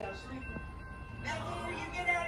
After you. Get out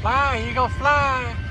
Fly, you go fly.